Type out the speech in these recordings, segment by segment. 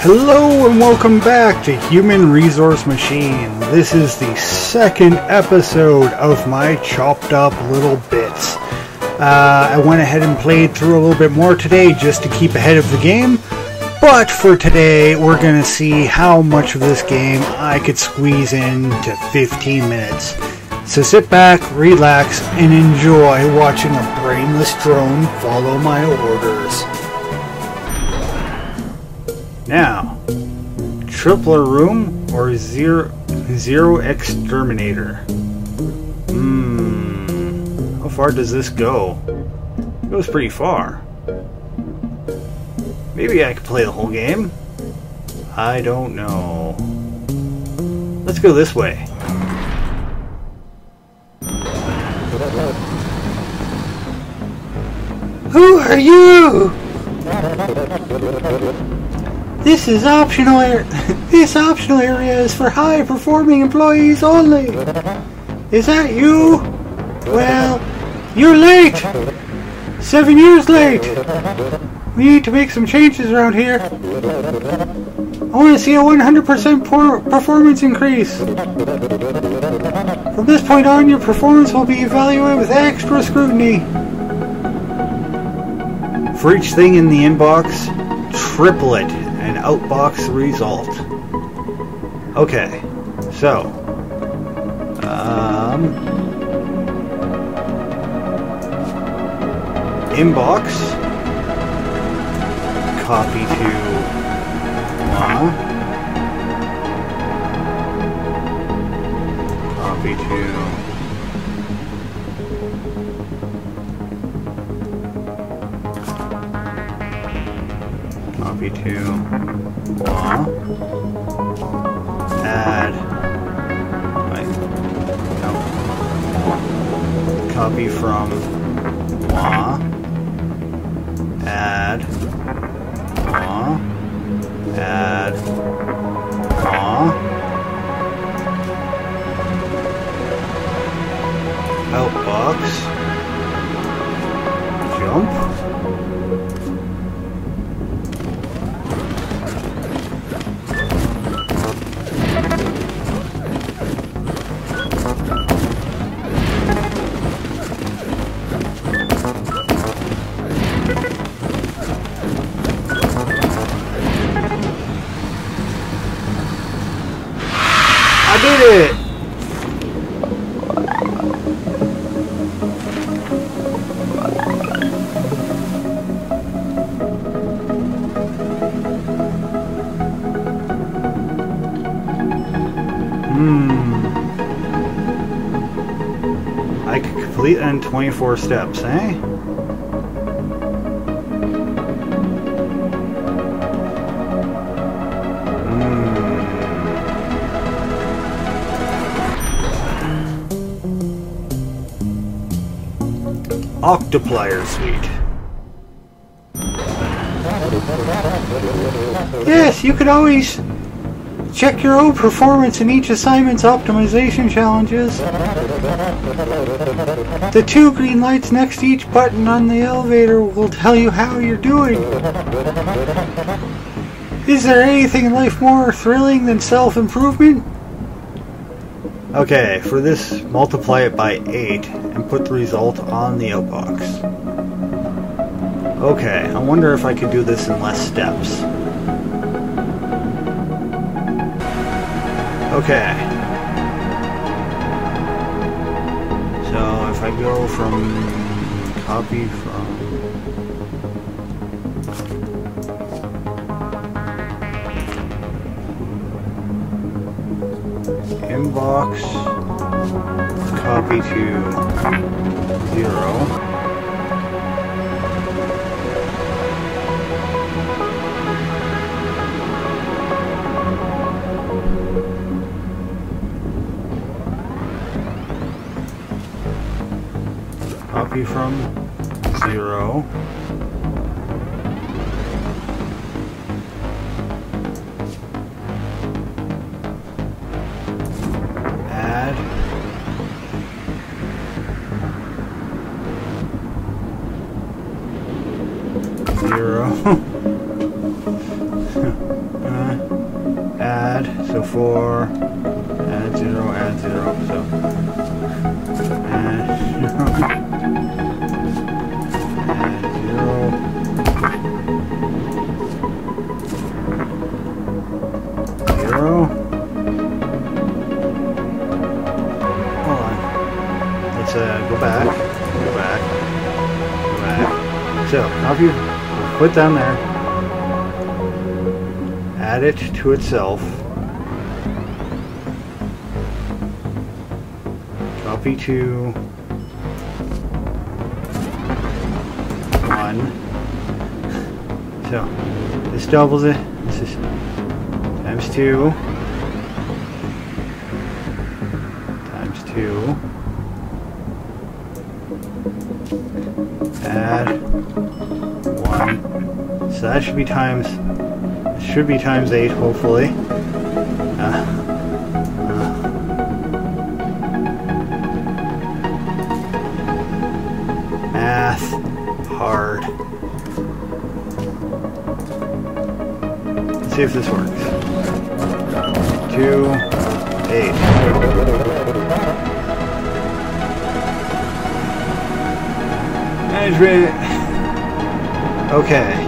Hello and welcome back to Human Resource Machine. This is the second episode of my chopped up little bits. Uh, I went ahead and played through a little bit more today just to keep ahead of the game. But for today, we're going to see how much of this game I could squeeze into 15 minutes. So sit back, relax, and enjoy watching a brainless drone follow my orders. Now, tripler room or zero zero exterminator? Hmm. How far does this go? It goes pretty far. Maybe I could play the whole game. I don't know. Let's go this way. Who are you? This is optional. This optional area is for high performing employees only. Is that you? Well, you're late. Seven years late. We need to make some changes around here. I want to see a 100% por- performance increase. From this point on, your performance will be evaluated with extra scrutiny. For each thing in the inbox, triple it and outbox result. Okay, so um, inbox copy to uh, copy to copy to law, add, wait, no, copy from law, add, law, add, law, outbox, jump, I did it! Hmm. I could complete in 24 steps, eh? Octoplier Suite. Yes, you could always check your own performance in each assignment's optimization challenges. The two green lights next to each button on the elevator will tell you how you're doing. Is there anything in life more thrilling than self-improvement? Okay, for this, multiply it by 8 and put the result on the outbox. Okay, I wonder if I could do this in less steps. Okay. So if I go from copy from inbox. Copy to zero. Copy from zero If you put down there, add it to itself, copy to one. So, this doubles it. This is times two. Times two. Add so that should be times, should be times 8, hopefully. Uh. Math, hard. Let's see if this works. 2, 8. Management. Okay.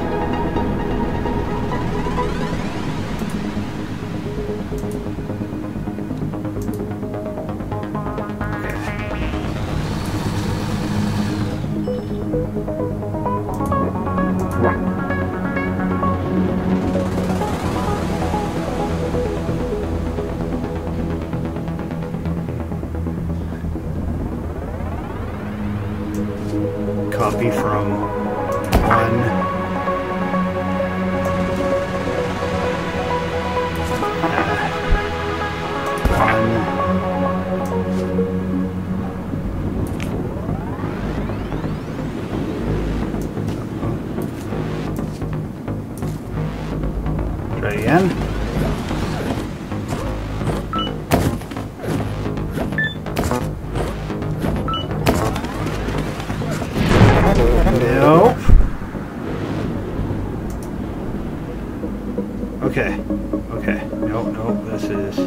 Okay, nope, nope, this is...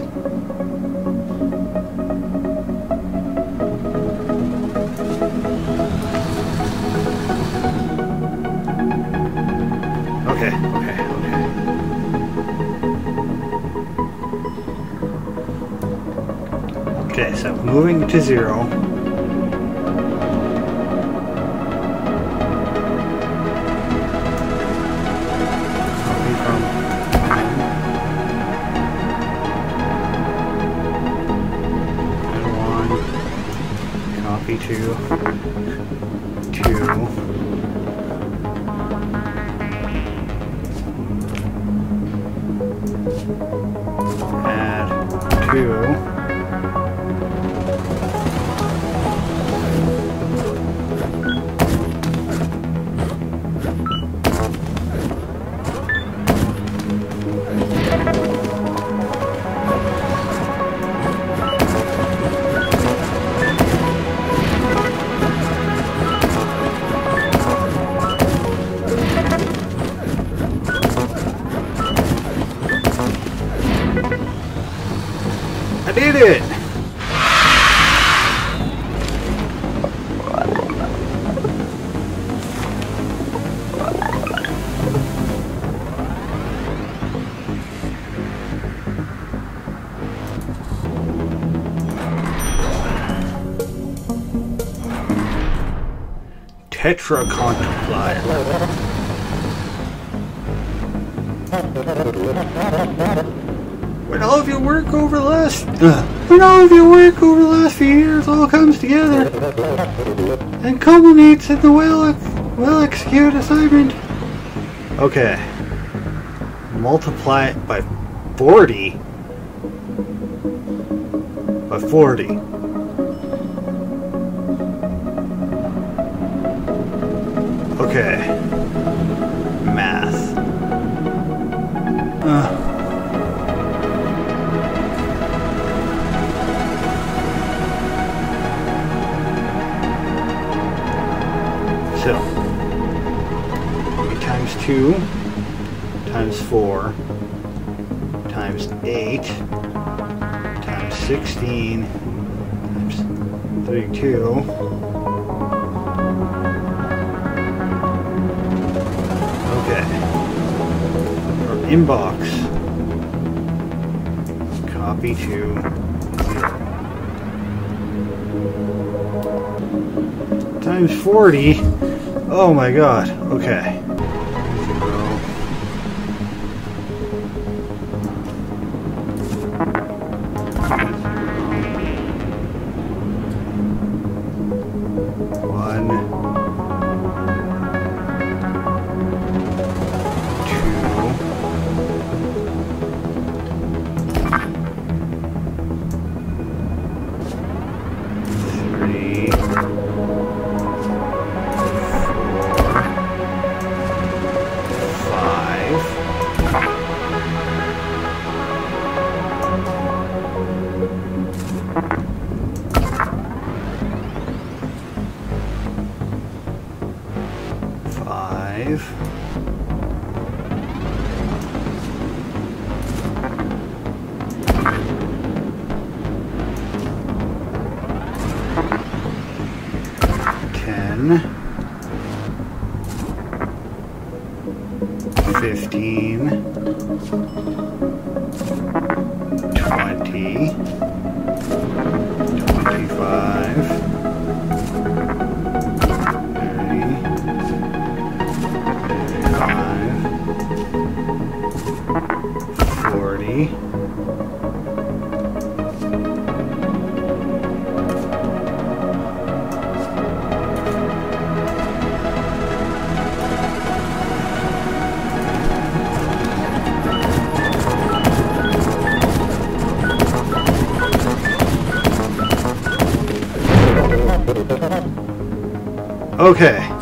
Okay, okay, okay. Okay, so moving to zero. Copy Tetra When all of your work over the last uh, when all of your work over the last few years all comes together and culminates in the well well executed assignment. Okay. Multiply it by 40. By 40. Okay. Math. Uh. So, 3 times 2 times times 4 times 8 times 16 times 32 inbox. Copy to. 0 times 40 oh my god. Okay Okay. Okay.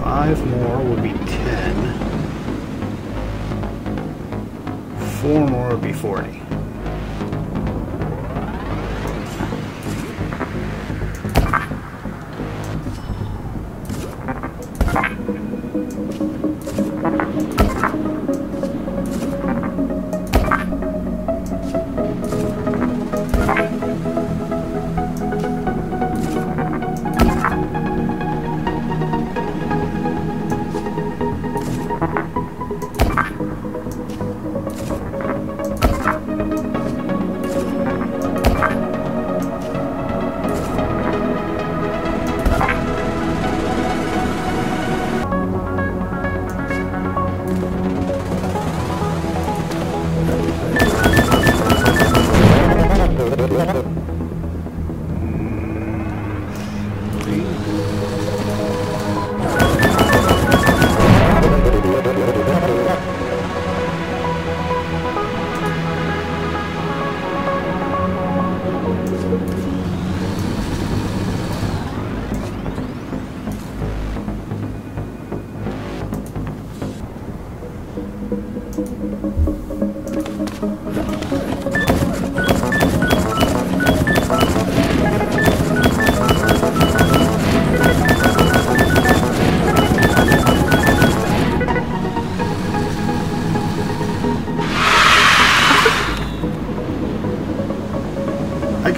Five more would be 10. Four more would be 40.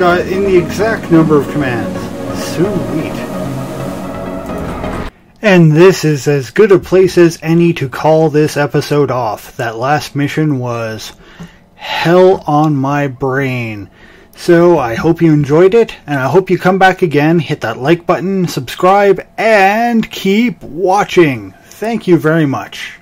Got in the exact number of commands. Sweet. And this is as good a place as any to call this episode off. That last mission was hell on my brain. So I hope you enjoyed it, and I hope you come back again, hit that like button, subscribe, and keep watching. Thank you very much.